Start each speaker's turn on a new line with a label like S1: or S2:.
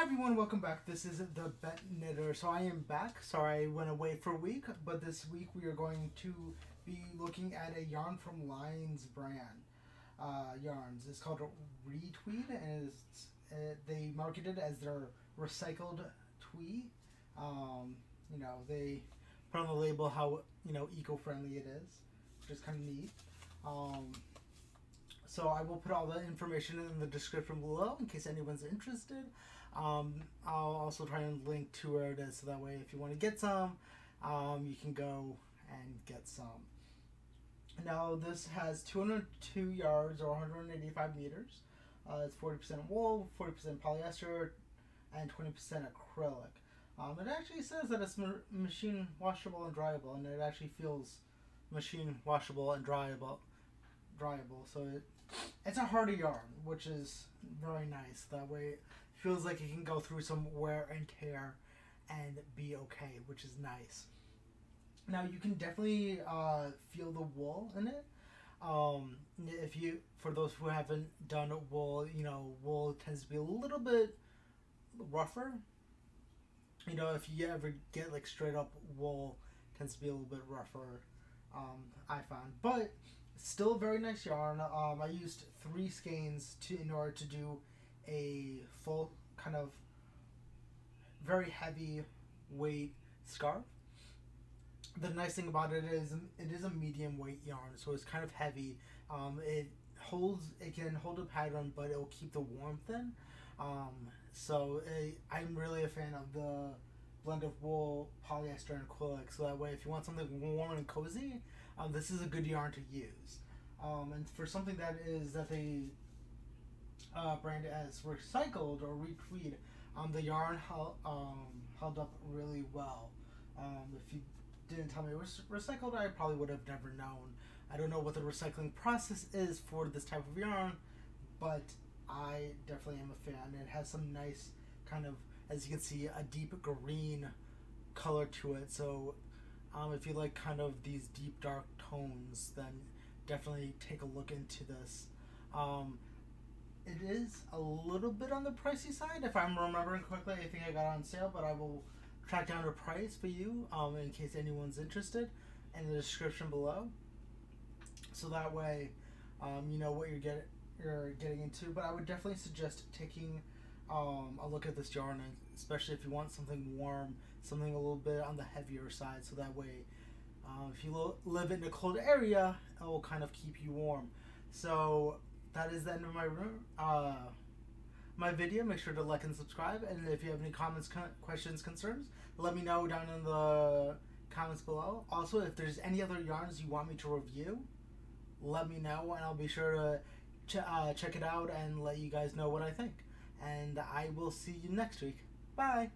S1: Hi everyone, welcome back. This is the Bent Knitter. So I am back. Sorry I went away for a week, but this week we are going to be looking at a yarn from Lions brand uh, yarns. It's called Retweed, and uh, they market it as their recycled tweed. Um, you know, they put on the label how you know eco-friendly it is, which is kind of neat. Um, so I will put all the information in the description below in case anyone's interested. Um, I'll also try and link to where it is so that way if you want to get some, um, you can go and get some. Now this has 202 yards or 185 meters. Uh, it's 40% wool, 40% polyester, and 20% acrylic. Um, it actually says that it's ma machine washable and dryable, and it actually feels machine washable and dryable dryable. So it it's a harder yarn, which is very nice. That way, it feels like it can go through some wear and tear and be okay, which is nice. Now you can definitely uh, feel the wool in it. Um, if you, for those who haven't done wool, you know, wool tends to be a little bit rougher. You know, if you ever get like straight up wool, tends to be a little bit rougher. Um, I found, but Still very nice yarn. Um, I used three skeins to in order to do a full kind of very heavy weight scarf. The nice thing about it is it is a medium weight yarn, so it's kind of heavy. Um, it holds it can hold a pattern, but it will keep the warmth in. Um, so it, I'm really a fan of the blend of wool, polyester, and acrylic. So that way, if you want something warm and cozy, um, this is a good yarn to use. Um, and for something that is that they uh, brand as recycled or retweed, um, the yarn held, um, held up really well. Um, if you didn't tell me it was recycled, I probably would have never known. I don't know what the recycling process is for this type of yarn, but I definitely am a fan. It has some nice kind of, as you can see, a deep green color to it. So um, if you like kind of these deep dark tones, then definitely take a look into this. Um, it is a little bit on the pricey side. If I'm remembering correctly, I think I got on sale, but I will track down a price for you um, in case anyone's interested in the description below. So that way, um, you know what you're, get, you're getting into. But I would definitely suggest taking um, a look at this yarn, especially if you want something warm, something a little bit on the heavier side, so that way, uh, if you live in a cold area, it will kind of keep you warm. So that is the end of my room. Uh, my video. Make sure to like and subscribe. And if you have any comments, questions, concerns, let me know down in the comments below. Also, if there's any other yarns you want me to review, let me know, and I'll be sure to ch uh, check it out and let you guys know what I think and I will see you next week. Bye!